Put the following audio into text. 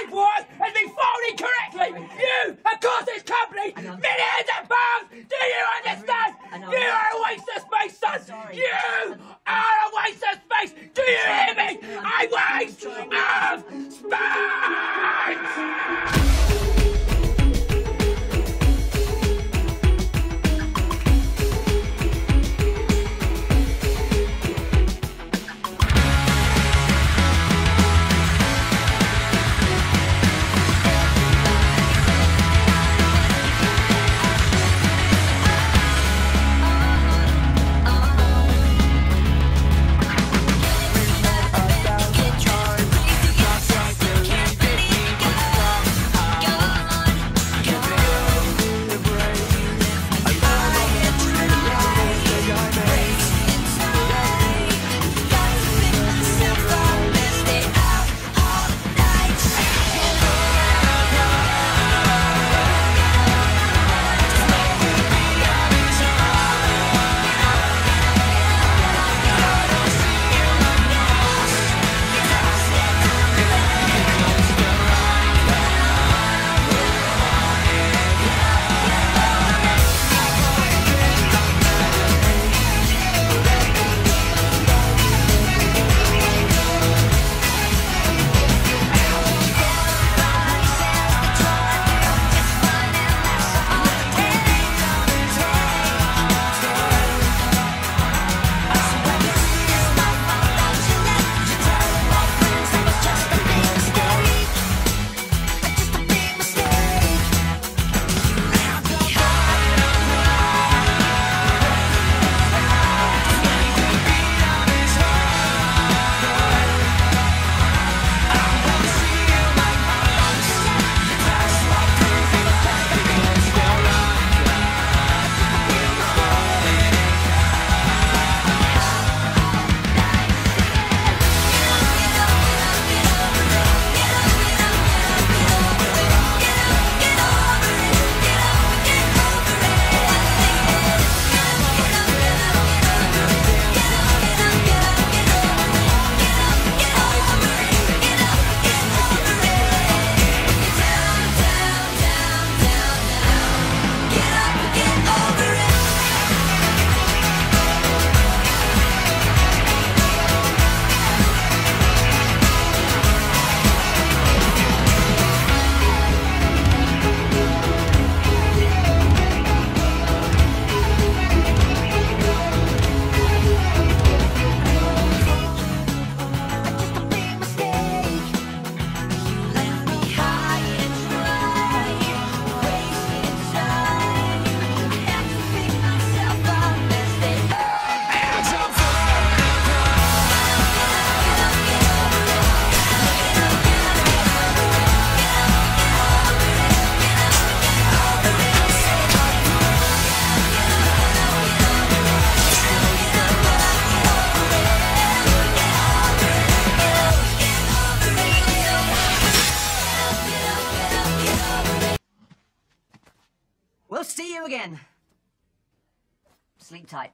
paperwork has been folded correctly. You have cost this company millions of pounds. Do you understand? You are a waste of space, son. You are a waste of space. Do you hear me? I waste of space. We'll see you again. Sleep tight.